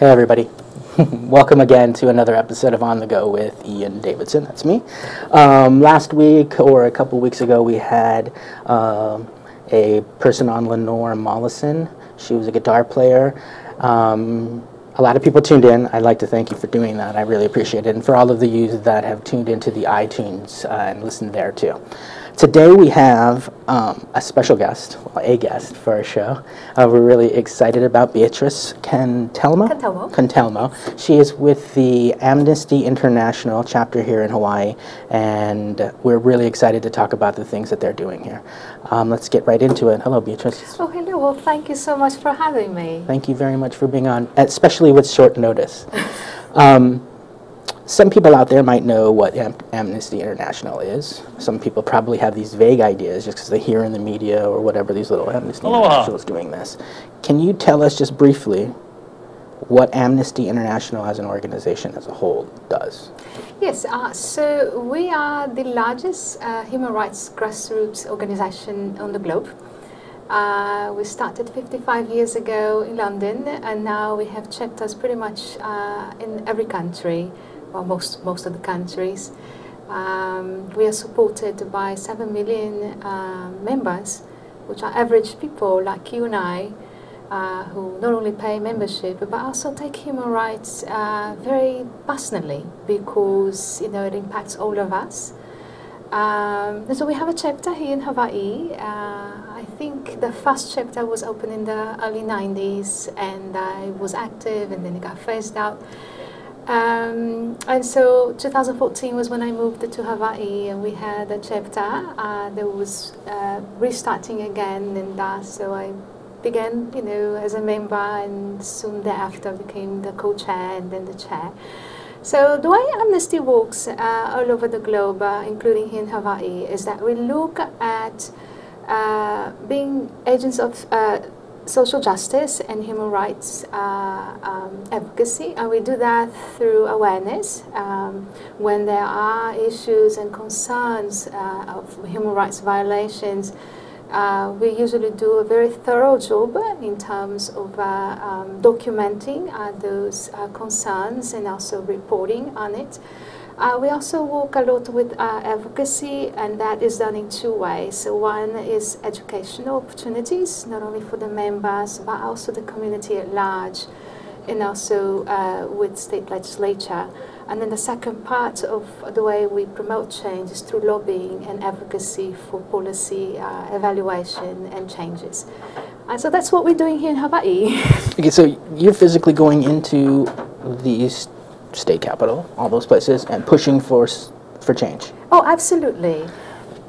Hey, everybody. Welcome again to another episode of On the Go with Ian Davidson. That's me. Um, last week, or a couple weeks ago, we had um, a person on, Lenore Mollison. She was a guitar player. Um, a lot of people tuned in. I'd like to thank you for doing that. I really appreciate it. And for all of the you that have tuned into the iTunes uh, and listened there too. Today we have um, a special guest, well, a guest for our show. Uh, we're really excited about Beatriz Cantelmo. Cantelmo. Cantelmo. She is with the Amnesty International chapter here in Hawaii, and we're really excited to talk about the things that they're doing here. Um, let's get right into it. Hello, Beatriz. Oh, hello. Well, thank you so much for having me. Thank you very much for being on, especially with short notice. Um, some people out there might know what Am Amnesty International is. Some people probably have these vague ideas just because they hear in the media or whatever these little Amnesty Aloha. International is doing this. Can you tell us just briefly what Amnesty International as an organization as a whole does? Yes, uh, so we are the largest uh, human rights grassroots organization on the globe. Uh, we started 55 years ago in London, and now we have chapters pretty much uh, in every country, well, most, most of the countries. Um, we are supported by 7 million uh, members, which are average people like you and I, uh, who not only pay membership but also take human rights uh, very personally because you know it impacts all of us. Um, so we have a chapter here in Hawaii. Uh, I think the first chapter was opened in the early 90s and it was active and then it got phased out. Um, and so 2014 was when I moved to Hawaii and we had a chapter uh, that was uh, restarting again and uh, so I began, you know, as a member and soon thereafter became the co-chair and then the chair. So the way Amnesty works uh, all over the globe, uh, including here in Hawaii, is that we look at uh, being agents of uh, social justice and human rights uh, um, advocacy, and we do that through awareness. Um, when there are issues and concerns uh, of human rights violations, uh, we usually do a very thorough job in terms of uh, um, documenting uh, those uh, concerns and also reporting on it. Uh, we also work a lot with uh, advocacy, and that is done in two ways. So one is educational opportunities, not only for the members, but also the community at large, and also uh, with state legislature. And then the second part of the way we promote change is through lobbying and advocacy for policy uh, evaluation and changes. And so that's what we're doing here in Hawaii. Okay, so you're physically going into these state capital, all those places, and pushing for for change. oh, absolutely.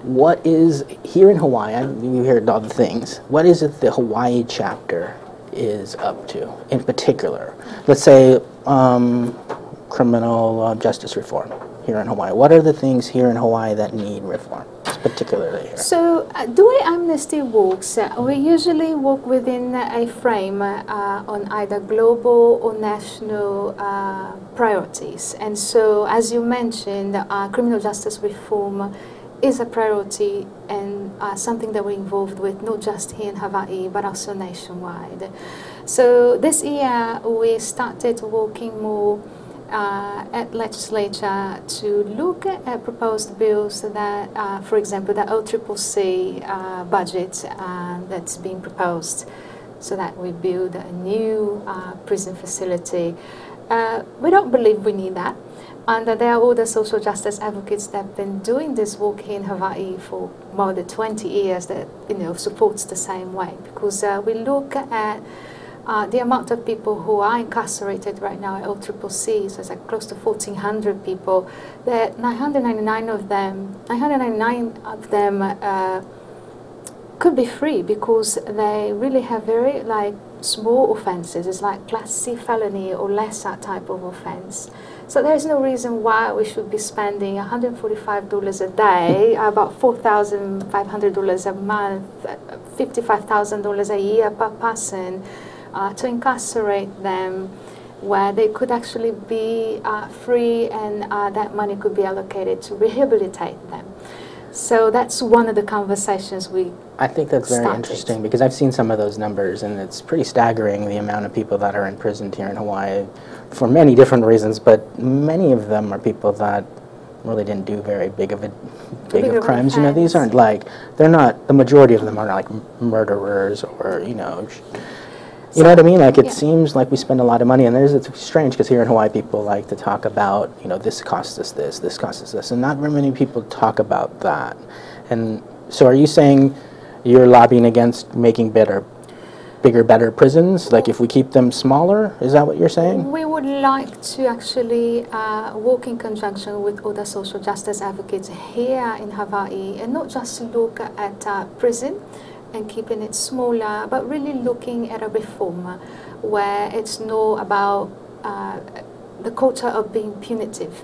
What is here in Hawaii? I- You heard all the things. What is it the Hawaii chapter is up to in particular? Let's say um, criminal uh, justice reform here in Hawaii. What are the things here in Hawaii that need reform, particularly here? So, uh, the way Amnesty works, uh, we usually work within a frame uh, on either global or national uh, priorities. And so, as you mentioned, uh, criminal justice reform is a priority and uh, something that we're involved with, not just here in Hawaii, but also nationwide. So, this year we started working more at legislature to look at uh, proposed bills that, uh, for example, the OCCC uh, budget uh, that's being proposed so that we build a new uh, prison facility. Uh, we don't believe we need that. And uh, there are all the social justice advocates that have been doing this work in Hawaii for more than 20 years that you know supports the same way because uh, we look at uh, the amount of people who are incarcerated right now at OCCC, so it's like close to 1,400 people, that 999 of them, 999 of them uh, could be free because they really have very like small offenses. It's like class C felony or lesser type of offense. So there's no reason why we should be spending $145 a day, about $4,500 a month, $55,000 a year per person uh, to incarcerate them where they could actually be uh, free and uh, that money could be allocated to rehabilitate them. So that's one of the conversations we. I think that's very started. interesting because I've seen some of those numbers and it's pretty staggering the amount of people that are imprisoned here in Hawaii for many different reasons, but many of them are people that really didn't do very big of a big Big of of crimes. You know, these aren't like they're not the majority of them are not like murderers or you know. You know what I mean? Like it Yeah. seems like we spend a lot of money, and there's it's strange because here in Hawaii, people like to talk about, you know, this costs us this, this costs us this, and not very many people talk about that. And so, are you saying you're lobbying against making better, bigger, better prisons? Like if we keep them smaller, is that what you're saying? We would like to actually uh, work in conjunction with other social justice advocates here in Hawaii and not just look at uh, prison and keeping it smaller, but really looking at a reform where it's not about uh, the culture of being punitive.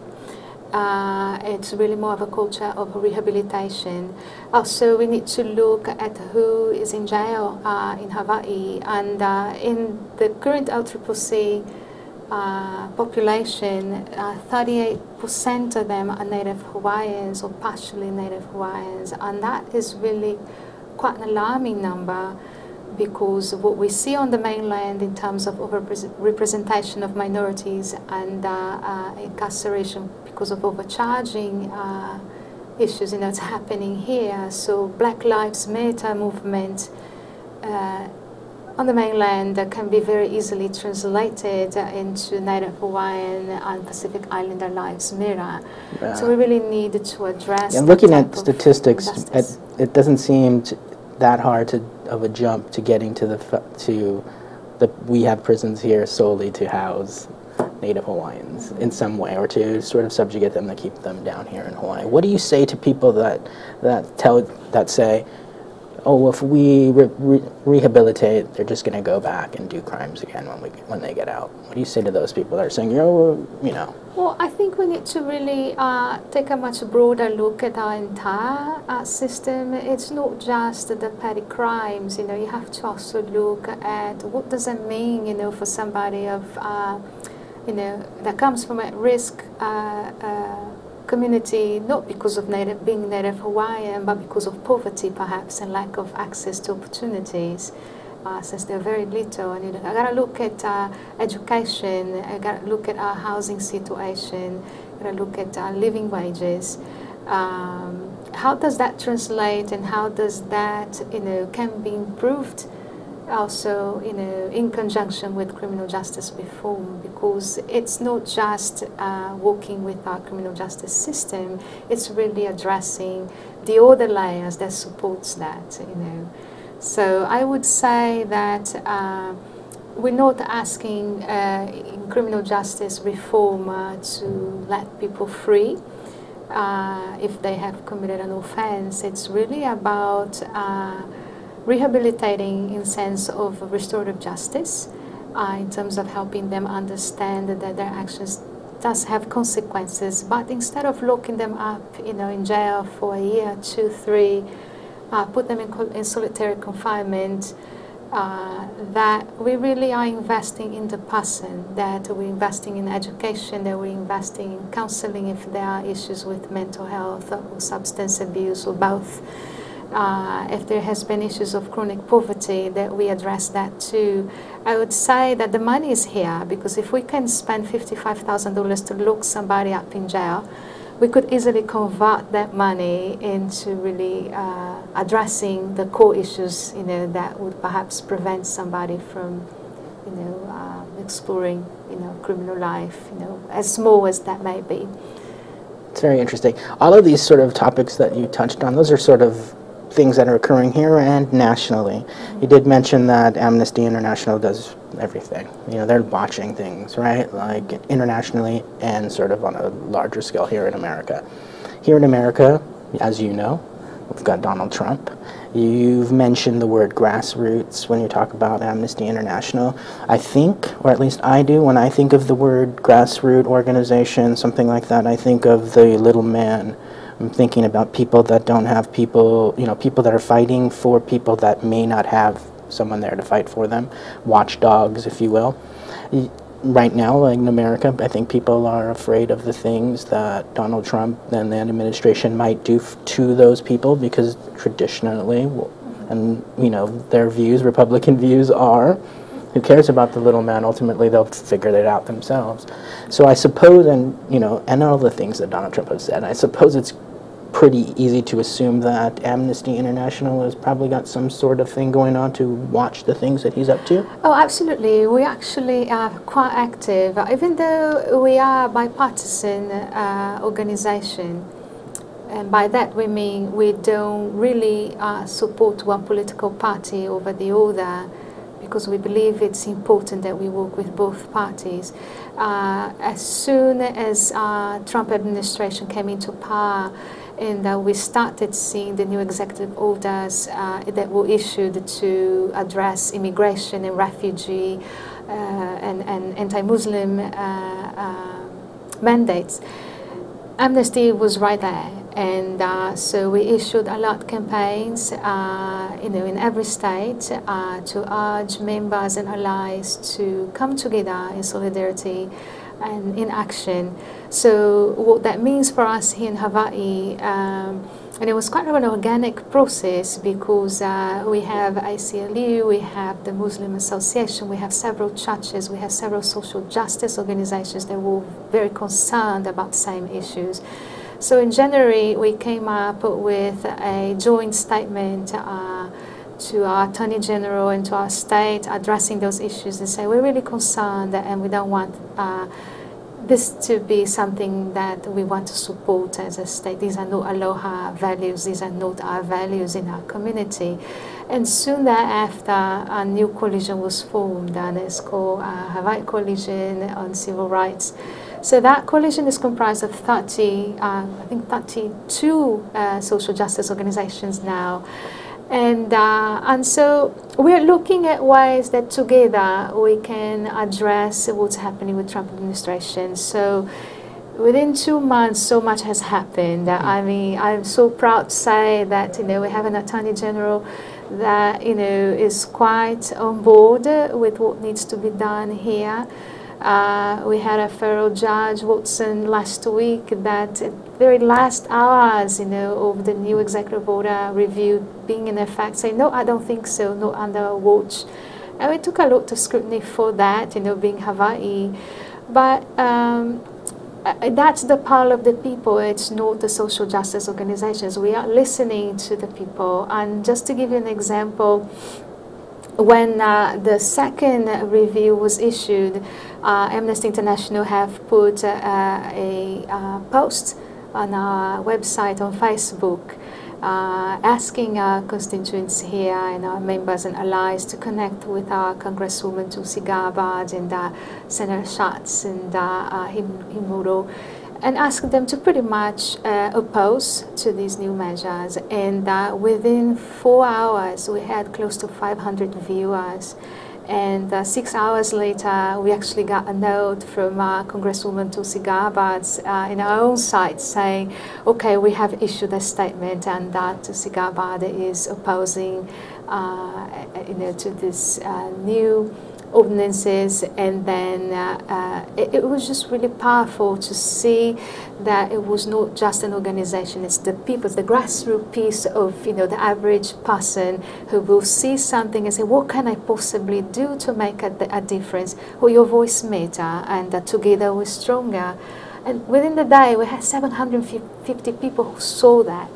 Uh, it's really more of a culture of rehabilitation. Also, we need to look at who is in jail uh, in Hawaii. And uh, in the current OCCC uh, population, uh, 38% of them are Native Hawaiians or partially Native Hawaiians. And that is really quite an alarming number because what we see on the mainland in terms of overrepresentation of minorities and uh, uh, incarceration because of overcharging uh, issues, you know, it's happening here. So Black Lives Matter movement uh, on the mainland can be very easily translated uh, into Native Hawaiian and Pacific Islander Lives Matter. So we really need to address. And looking at statistics, it, it doesn't seem t that hard to, of a jump to getting to the f- to the we have prisons here solely to house Native Hawaiians in some way, or to sort of subjugate them to keep them down here in Hawaii. What do you say to people that that tell that say, "Oh, if we re- re- rehabilitate, they're just going to go back and do crimes again when we when they get out"? What do you say to those people that are saying, "You know, you know"? Well, I think we need to really uh, take a much broader look at our entire uh, system. It's not just the petty crimes. You know, you have to also look at what does it mean. You know, for somebody of, uh, you know, that comes from a risk uh, uh, community, not because of native being Native Hawaiian, but because of poverty, perhaps, and lack of access to opportunities uh, since they're very little. And you know, I gotta look at uh, education. I gotta look at our housing situation. I gotta look at our living wages. Um, how does that translate, and how does that, you know, can be improved? Also, you know, in conjunction with criminal justice reform, because it's not just uh, working with our criminal justice system; it's really addressing the other layers that supports that. You know, so I would say that uh, we're not asking uh, in criminal justice reform uh, to let people free uh, if they have committed an offense. It's really about uh, rehabilitating in sense of restorative justice uh, in terms of helping them understand that their actions does have consequences. But instead of locking them up, you know, in jail for a year, two, three, uh, put them in, in solitary confinement, uh, that we really are investing in the person, that we're investing in education, that we're investing in counseling if there are issues with mental health or substance abuse or both. Uh, if there has been issues of chronic poverty, that we address that too. I would say that the money is here because if we can spend $55,000 to lock somebody up in jail, we could easily convert that money into really uh, addressing the core issues, you know, that would perhaps prevent somebody from, you know, uh, exploring, you know, criminal life, you know, as small as that may be. It's very interesting. All of these sort of topics that you touched on, those are sort of things that are occurring here and nationally. You did mention that Amnesty International does everything. You know, they're watching things, right? Like internationally and sort of on a larger scale here in America. Here in America, as you know, we've got Donald Trump. You've mentioned the word grassroots when you talk about Amnesty International. I think, or at least I do, when I think of the word grassroots organization, something like that, I think of the little man. I'm thinking about people that don't have people, you know, people that are fighting for people that may not have someone there to fight for them, watchdogs, if you will. Right now, like in America, I think people are afraid of the things that Donald Trump and the administration might do to those people because traditionally, and you know, their views, Republican views are, who cares about the little man? Ultimately, they'll figure it out themselves. So I suppose, and you know, and all the things that Donald Trump has said, I suppose it's pretty easy to assume that Amnesty International has probably got some sort of thing going on to watch the things that he's up to. Oh, absolutely. We actually are quite active, even though we are a bipartisan uh, organization. And by that we mean we don't really uh, support one political party over the other because we believe it's important that we work with both parties. Uh, as soon as uh, Trump administration came into power, and uh, we started seeing the new executive orders uh, that were issued to address immigration and refugee uh, and, and anti-Muslim uh, uh, mandates. Amnesty was right there, and uh, so we issued a lot of campaigns, you know, in every state to urge members and allies to come together in solidarity and in action. So what that means for us here in Hawaii, um, and it was kind of an organic process because uh, we have ACLU, we have the Muslim Association, we have several churches, we have several social justice organizations that were very concerned about the same issues. So in January, we came up with a joint statement uh, to our Attorney General and to our state addressing those issues and say we're really concerned and we don't want uh, this to be something that we want to support as a state. These are not aloha values, these are not our values in our community. And soon thereafter, a new coalition was formed, and it's called uh, Hawaii Coalition on Civil Rights. So that coalition is comprised of 30, uh, I think 32 uh, social justice organizations now. And, uh, and so we're looking at ways that together we can address what's happening with Trump administration. So within two months, so much has happened. I mean, I'm so proud to say that, you know, we have an Attorney General that, you know, is quite on board with what needs to be done here. Uh, we had a federal judge, Watson, last week that at very last hours, you know, of the new executive order review being in effect, saying, no, I don't think so, not under watch. And we took a lot of scrutiny for that, you know, being Hawaii. But um, uh, that's the power of the people. It's not the social justice organizations. We are listening to the people. And just to give you an example, when uh, the second review was issued, uh, Amnesty International have put uh, a uh, post on our website on Facebook uh, asking our constituents here and our members and allies to connect with our Congresswoman Tulsi Gabbard and uh, Senator Schatz and Hirono and ask them to pretty much uh, oppose to these new measures. And uh, within four hours, we had close to 500 viewers. And uh, six hours later, we actually got a note from uh, Congresswoman Tulsi Gabbard uh, in our own site saying, okay, we have issued a statement and that Tulsi Gabbard is opposing uh, you know, to this new ordinances and then uh, uh, it, it, was just really powerful to see that it was not just an organization it's the people the grassroots piece of you know the average person who will see something and say what can I possibly do to make a, a difference? Well your voice matter and uh, together we're stronger. And within the day we had 750 people who saw that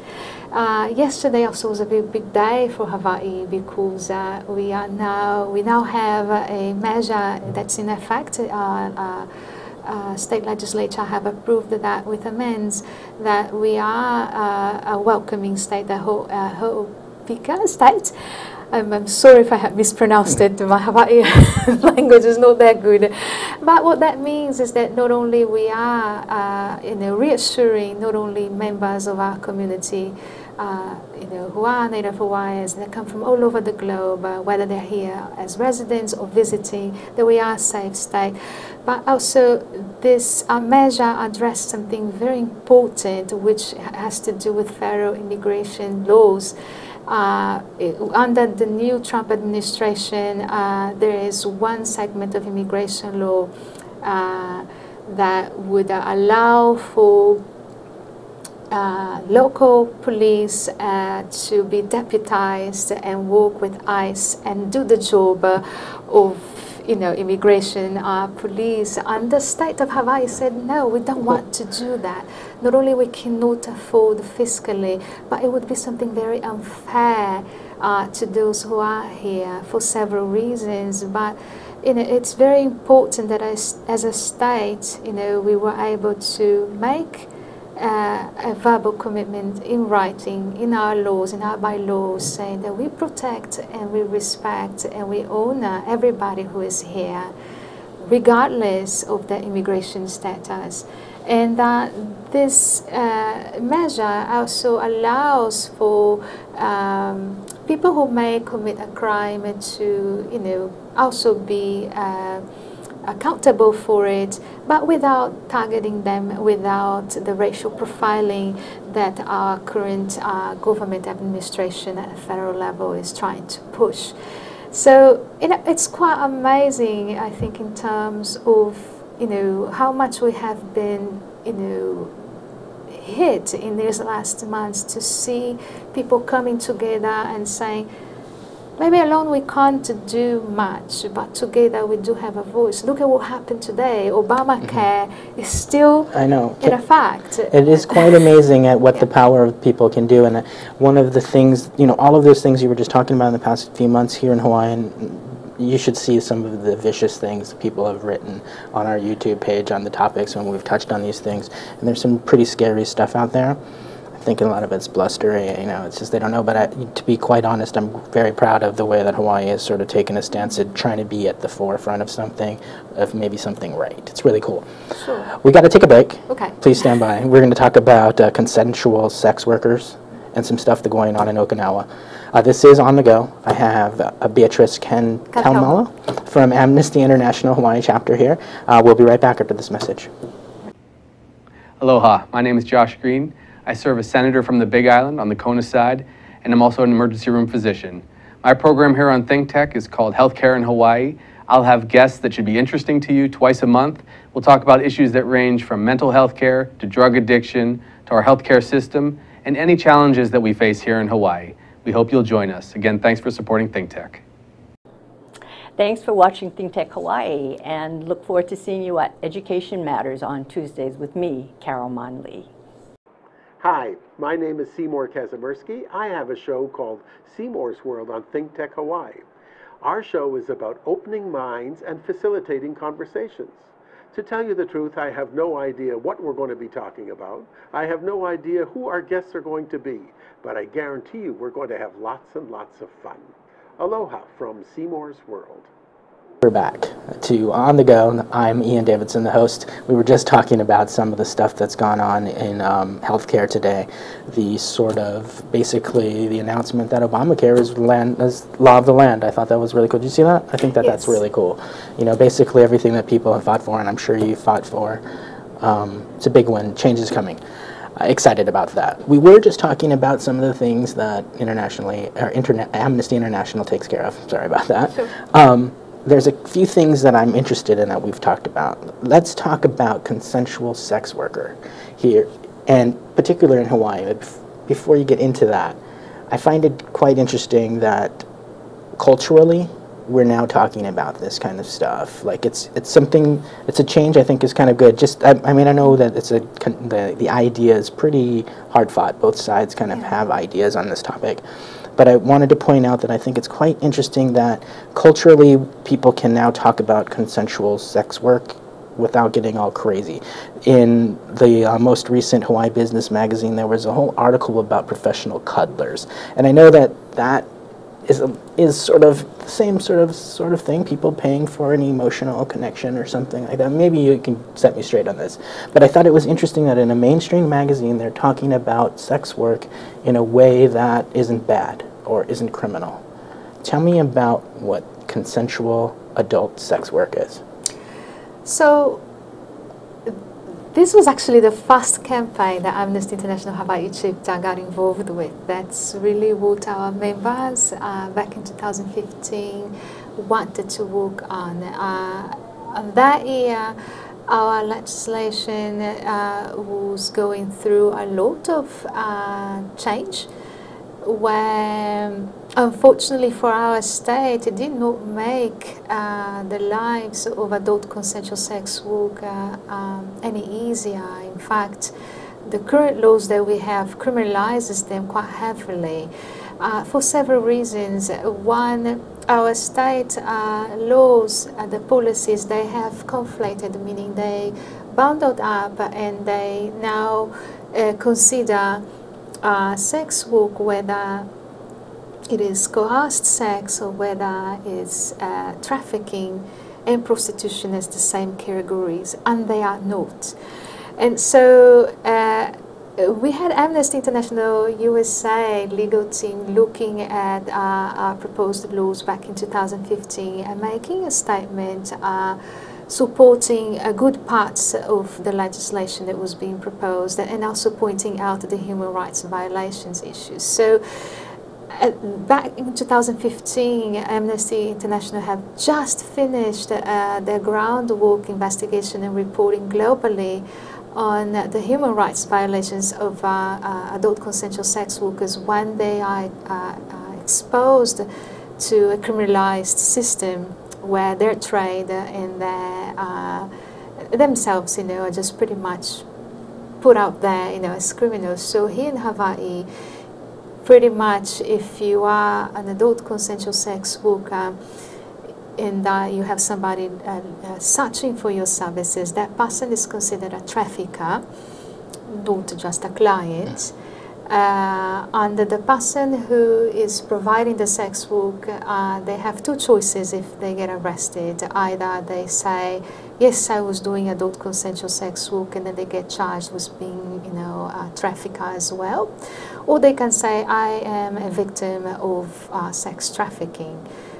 uh, yesterday also was a very big day for Hawaii because uh, we are now we now have a measure that's in effect. Uh, uh, uh state legislature have approved that with amends that we are uh, a welcoming state, a Ho'okipa state. I'm, I'm, sorry if I have mispronounced it. My Hawaii language is not that good. But what that means is that not only we are, uh, you know, reassuring not only members of our community, uh, you know, who are Native Hawaiians that come from all over the globe, uh, whether they're here as residents or visiting, that we are a safe state. But also, this uh, measure addressed something very important, which has to do with federal immigration laws under the new Trump administration, uh, there is one segment of immigration law uh, that would allow for uh, local police uh, to be deputized and work with ICE and do the job uh, of you know, immigration, uh, police, and the state of Hawaii said, no, we don't want to do that. Not only we cannot afford fiscally, but it would be something very unfair uh, to those who are here for several reasons. But you know, it's very important that as, as a state, you know, we were able to make uh, a verbal commitment in writing, in our laws, in our bylaws, saying that we protect and we respect and we honor everybody who is here, regardless of their immigration status. And that this uh, measure also allows for um, people who may commit a crime to, you know, also be uh, accountable for it, but without targeting them, without the racial profiling that our current uh, government administration at the federal level is trying to push. So you know, it's quite amazing, I think, in terms of you know how much we have been you know hit in these last months to see people coming together and saying Maybe alone we can't do much, but together we do have a voice. Look at what happened today. Obamacare mm -hmm. is still I know. in effect. It is quite amazing at what yeah. the power of people can do. And uh, one of the things, you know, all of those things you were just talking about in the past few months here in Hawaii, and you should see some of the vicious things people have written on our YouTube page on the topics when we've touched on these things. And there's some pretty scary stuff out there I think a lot of it's blustery. You know, it's just they don't know. But I, to be quite honest, I'm very proud of the way that Hawaii has sort of taken a stance at trying to be at the forefront of something, of maybe something right. It's really cool. Sure. We got to take a break. Okay. Please stand by. We're going to talk about uh, consensual sex workers and some stuff that's going on in Okinawa. Uh, this is on the go. I have uh, Beatriz Ken Kalmala from Amnesty International Hawaii chapter here. Uh, we'll be right back after this message. Aloha. My name is Josh Green. I serve as senator from the Big Island on the Kona side, and I'm also an emergency room physician. My program here on Think Tech is called Healthcare in Hawaii. I'll have guests that should be interesting to you twice a month. We'll talk about issues that range from mental health care to drug addiction to our healthcare system and any challenges that we face here in Hawaii. We hope you'll join us. Again, thanks for supporting ThinkTech. Thanks for watching ThinkTech Hawaii and look forward to seeing you at Education Matters on Tuesdays with me, Carol Monley. Hi, my name is Seymour Kazimirski. I have a show called Seymour's World on ThinkTech Hawaii. Our show is about opening minds and facilitating conversations. To tell you the truth, I have no idea what we're going to be talking about. I have no idea who our guests are going to be, but I guarantee you we're going to have lots and lots of fun. Aloha from Seymour's World. We're back to On the Go. I'm Ian Davidson, the host. We were just talking about some of the stuff that's gone on in um, healthcare today. The sort of basically the announcement that Obamacare is, land, is law of the land. I thought that was really cool. Did you see that? I think that yes. that's really cool. You know, basically everything that people have fought for, and I'm sure you fought for. Um, it's a big one. Change is coming. Excited about that. We were just talking about some of the things that internationally, or Internet, Amnesty International takes care of. Sorry about that. Sure. Um, there's a few things that I'm interested in that we've talked about. Let's talk about consensual sex worker here, and particularly in Hawaii. Before you get into that, I find it quite interesting that culturally we're now talking about this kind of stuff. Like it's it's something, it's a change I think is kind of good. Just I, I mean I know that it's a the the idea is pretty hard fought. Both sides kind of have ideas on this topic. But I wanted to point out that I think it's quite interesting that culturally people can now talk about consensual sex work without getting all crazy. In the uh, most recent Hawaii Business Magazine, there was a whole article about professional cuddlers. And I know that that is, is sort of the same sort of sort of thing, people paying for an emotional connection or something like that. Maybe you can set me straight on this. But I thought it was interesting that in a mainstream magazine, they're talking about sex work in a way that isn't bad or isn't criminal. Tell me about what consensual adult sex work is. So this was actually the first campaign that Amnesty International Hawaii chapter got involved with. That's really what our members uh, back in 2015 wanted to work on. Uh, that year, our legislation uh, was going through a lot of uh, change where unfortunately for our state it did not make uh, the lives of adult consensual sex work uh, um, any easier. In fact, the current laws that we have criminalizes them quite heavily uh, for several reasons. One, our state uh, laws, uh, the policies, they have conflated, meaning they bundled up and they now uh, consider uh, sex work, whether it is coerced sex or whether it's uh, trafficking and prostitution as the same categories, and they are not. And so uh, we had Amnesty International USA legal team looking at uh, our proposed laws back in 2015 and making a statement uh, supporting a good parts of the legislation that was being proposed and also pointing out the human rights violations issues. So back in 2015, Amnesty International have just finished uh, their groundwork investigation and reporting globally on the human rights violations of uh, uh adult consensual sex workers when they are uh, uh, exposed to a criminalized system where their trade and their, uh, themselves, you know, are just pretty much put out there, you know, as criminals. So here in Hawaii, pretty much if you are an adult consensual sex worker and uh, you have somebody uh, uh, searching for your services, that person is considered a trafficker, not just a client. Uh, and the person who is providing the sex work, uh, they have two choices if they get arrested. Either they say, yes, I was doing adult consensual sex work, and then they get charged with being, you know, a trafficker as well. Or they can say, I am a victim of uh, sex trafficking,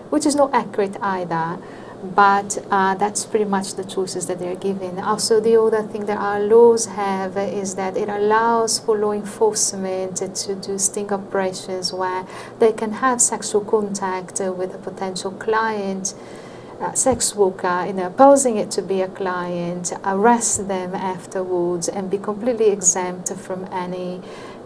which is not accurate either but uh, that's pretty much the choices that they're given. Also, the other thing that our laws have is that it allows for law enforcement to do sting operations where they can have sexual contact with a potential client. Uh, sex worker, you know, posing it to be a client, arrest them afterwards, and be completely exempt from any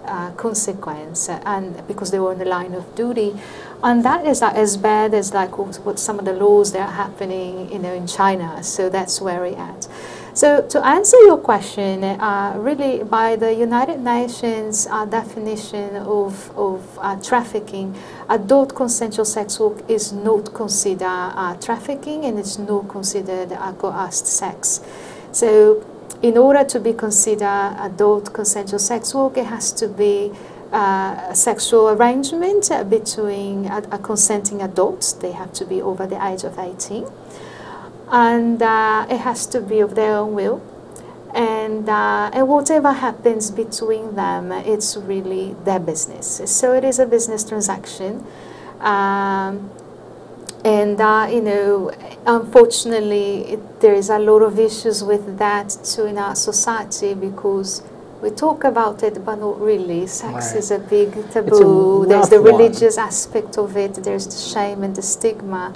uh, consequence, and because they were on the line of duty. And that is like, as bad as like what some of the laws that are happening, you know, in China. So that's where we're at. So to answer your question, uh, really by the United Nations uh, definition of, of uh, trafficking, adult consensual sex work is not considered uh, trafficking and it's not considered coerced sex. So in order to be considered adult consensual sex work, it has to be uh, sexual arrangement between a, a, consenting adults. They have to be over the age of 18. And uh, it has to be of their own will. And, uh, and whatever happens between them, it's really their business. So it is a business transaction. Um, and, uh, you know, unfortunately, it, there is a lot of issues with that too in our society because we talk about it, but not really. Sex right. is a big taboo. A there's the religious one. aspect of it. There's the shame and the stigma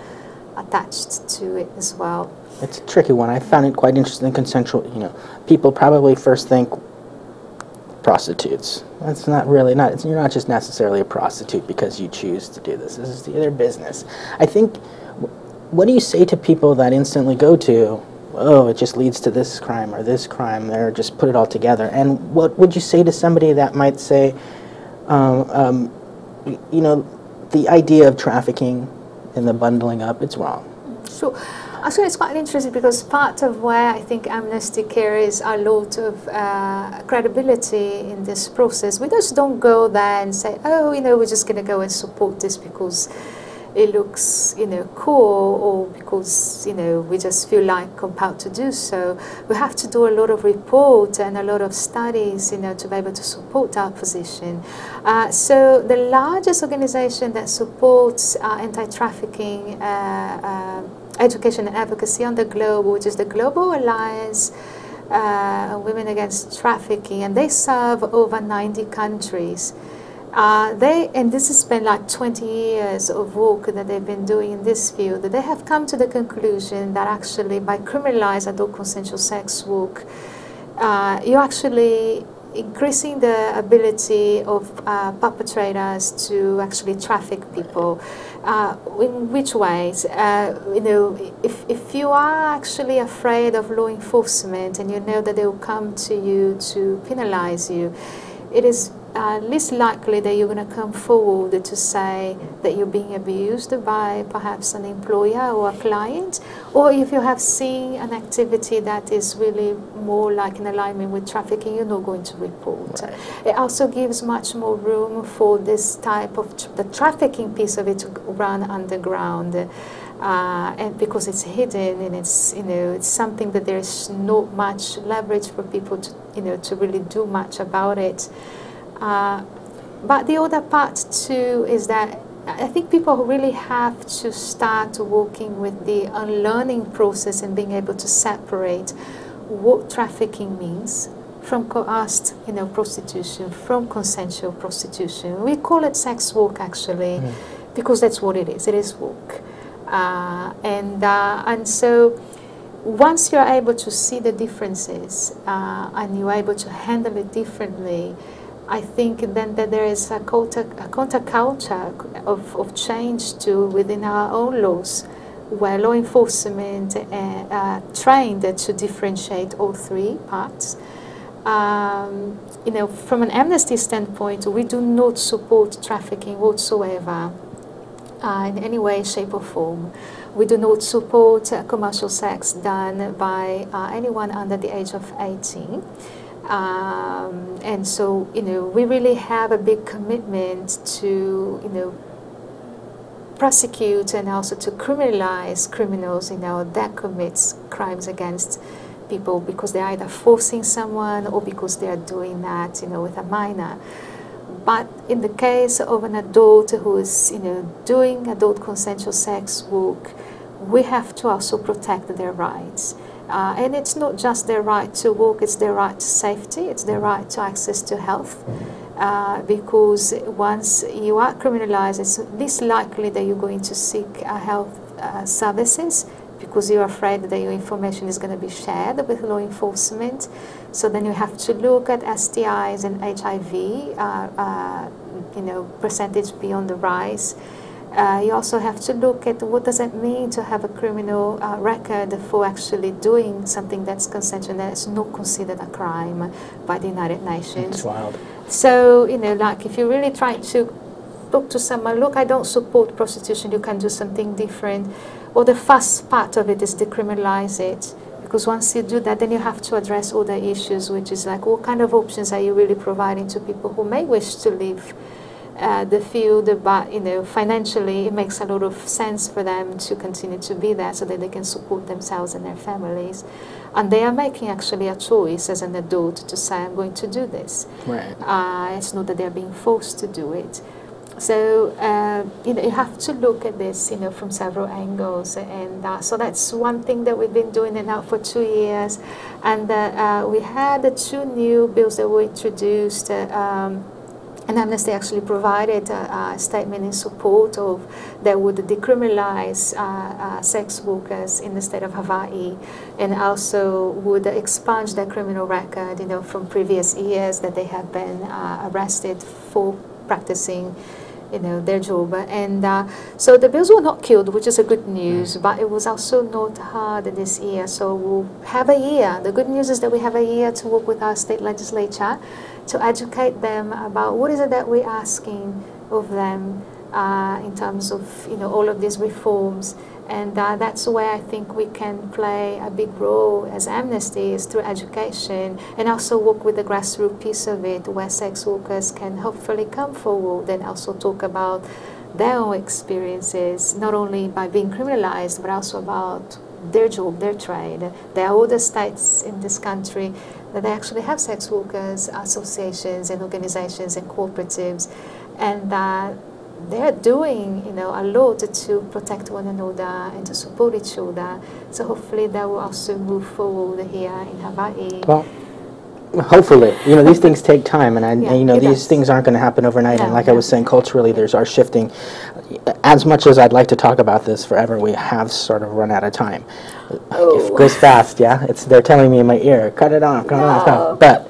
attached to it as well. It's a tricky one. I found it quite interesting. Consensual, you know, people probably first think prostitutes. That's not really not. You're not just necessarily a prostitute because you choose to do this. This is the other business. I think. What do you say to people that instantly go to oh, it just leads to this crime or this crime, or just put it all together. And what would you say to somebody that might say, um, um, you know, the idea of trafficking and the bundling up, it's wrong? Sure. Actually, it's quite interesting because part of where I think Amnesty carries a lot of uh, credibility in this process, we just don't go there and say, oh, you know, we're just going to go and support this because it looks, you know, cool or because, you know, we just feel like compelled to do so. We have to do a lot of report and a lot of studies, you know, to be able to support our position. Uh, so the largest organization that supports uh, anti-trafficking uh, uh education and advocacy on the globe, which is the Global Alliance uh, Women Against Trafficking, and they serve over 90 countries. Uh, they and this has been like 20 years of work that they've been doing in this field. They have come to the conclusion that actually by criminalizing adult consensual sex work, uh, you actually increasing the ability of uh, perpetrators to actually traffic people. Uh, in which ways? Uh, you know, if, if you are actually afraid of law enforcement and you know that they will come to you to penalize you, it is uh, least likely that you're going to come forward to say that you're being abused by perhaps an employer or a client, or if you have seen an activity that is really more like in alignment with trafficking, you're not going to report. Right. It also gives much more room for this type of tr the trafficking piece of it to run underground. Uh, and because it's hidden and it's you know it's something that there's not much leverage for people to you know to really do much about it. Uh, but the other part too is that I think people really have to start working with the unlearning process and being able to separate what trafficking means from coerced, you know, prostitution, from consensual prostitution. We call it sex work actually, mm. because that's what it is. It is work, uh, and uh, and so once you're able to see the differences uh, and you're able to handle it differently, I think then that there is a, counter, a counterculture of, of change to within our own laws, where law enforcement uh, are trained to differentiate all three parts. Um, you know, from an amnesty standpoint, we do not support trafficking whatsoever uh, in any way, shape, or form. We do not support uh, commercial sex done by uh, anyone under the age of 18. Um, and so, you know, we really have a big commitment to, you know, prosecute and also to criminalize criminals, you know, that commits crimes against people because they're either forcing someone or because they are doing that, you know, with a minor. But in the case of an adult who is, you know, doing adult consensual sex work, we have to also protect their rights. Uh, and it's not just their right to walk, it's their right to safety, it's their right to access to health. Uh, because once you are criminalized, it's least likely that you're going to seek uh, health uh, services because you're afraid that your information is going to be shared with law enforcement. So then you have to look at STIs and HIV, uh, uh, you know, percentage beyond the rise. Uh, you also have to look at what does it mean to have a criminal uh, record for actually doing something that's consensual that is not considered a crime by the United Nations. It's wild. So, you know, like if you really try to talk to someone, look, I don't support prostitution, you can do something different. Or the first part of it is decriminalize it. Because once you do that, then you have to address other issues, which is like, what kind of options are you really providing to people who may wish to live uh, the field, but you know, financially, it makes a lot of sense for them to continue to be there so that they can support themselves and their families. And they are making actually a choice as an adult to say, I'm going to do this. Right. Uh, it's not that they're being forced to do it. So uh, you know you have to look at this you know from several angles, and uh, so that's one thing that we've been doing it now for two years, and uh, uh we had two new bills that were introduced. Uh, um, and Amnesty actually provided a, a, statement in support of that would decriminalize uh, uh, sex workers in the state of Hawaii, and also would expunge their criminal record, you know, from previous years that they have been uh, arrested for practicing you know, their job. And uh, so the bills were not killed, which is a good news, mm. but it was also not hard this year. So we'll have a year. The good news is that we have a year to work with our state legislature to educate them about what is it that we're asking of them uh, in terms of you know all of these reforms and uh, that's where I think we can play a big role as Amnesty is through education and also work with the grassroots piece of it where sex workers can hopefully come forward and also talk about their own experiences, not only by being criminalized, but also about their job, their trade. There are other states in this country that they actually have sex workers associations and organizations and cooperatives, and uh, they're doing, you know, a lot to protect one another and to support each other. So hopefully that will also move forward here in Hawaii. Well, hopefully, you know, these things take time, and I, Yeah, you know, these does. things aren't going to happen overnight. and No, like I was saying, culturally, there's our shifting. As much as I'd like to talk about this forever, we have sort of run out of time. It oh. goes fast, yeah. It's they're telling me in my ear, cut it off, cut it off. But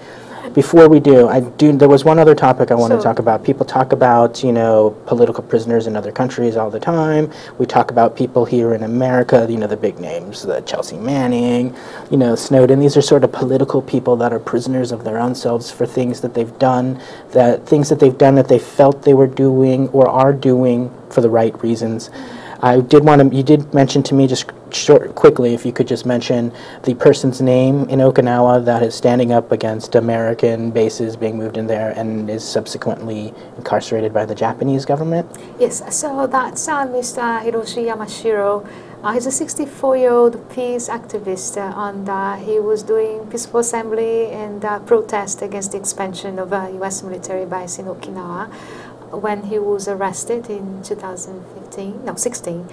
before we do, I do. There was one other topic I wanted to talk about. People talk about you know political prisoners in other countries all the time. We talk about people here in America. You know the big names, the Chelsea Manning, you know Snowden. These are sort of political people that are prisoners of their own selves for things that they've done, that things that they've done that they felt they were doing or are doing for the right reasons. I did want to. You did mention to me just short, quickly, if you could just mention the person's name in Okinawa that is standing up against American bases being moved in there and is subsequently incarcerated by the Japanese government. Yes, so that's uh, Mr. Hiroshi Yamashiro. Uh, he's a 64-year-old peace activist, uh, and uh, he was doing peaceful assembly and uh, protest against the expansion of a U.S. military base in Okinawa when he was arrested in 2015, no, 16.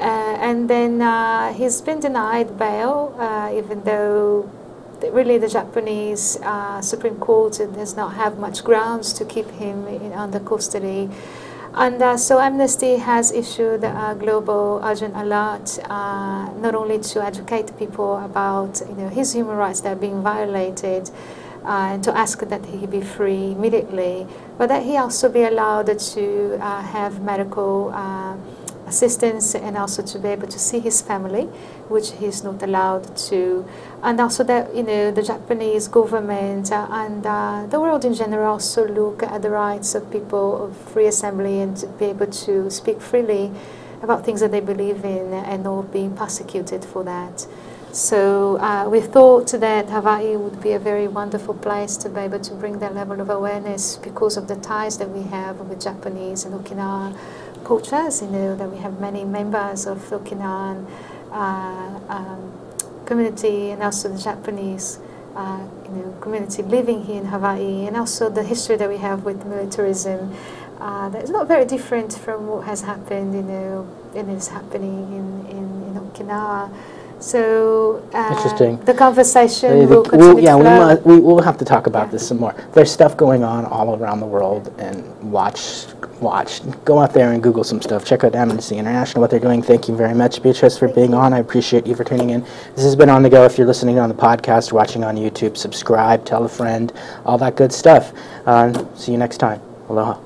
Uh, and then uh, he's been denied bail, uh, even though really the Japanese uh, Supreme Court does not have much grounds to keep him in, under custody. And uh, so Amnesty has issued a global urgent alert, uh, not only to educate people about you know, his human rights that are being violated, uh, and to ask that he be free immediately, but that he also be allowed to uh, have medical uh, assistance and also to be able to see his family, which he's not allowed to, and also that you know the Japanese government uh, and uh, the world in general also look at the rights of people of free assembly and to be able to speak freely about things that they believe in and not being persecuted for that. So uh, we thought that Hawaii would be a very wonderful place to be able to bring that level of awareness because of the ties that we have with Japanese and Okinawa cultures. You know that we have many members of Okinawan uh, um, community and also the Japanese. Uh, you know, community living here in Hawaii, and also the history that we have with militarism, uh, that is not very different from what has happened, you know, and is happening in, in, in Okinawa. So uh, Interesting. the conversation Uh, will continue we'll- yeah, we, flow. mu- we, we'll have to talk about Yeah. this some more. There's stuff going on all around the world, and watch, watch. Go out there and Google some stuff. Check out Amnesty International, what they're doing. Thank you very much, Beatriz, for being on. I appreciate you for tuning in. This has been On The Go. If you're listening on the podcast, watching on YouTube, subscribe, tell a friend, all that good stuff. Uh, see you next time. Aloha.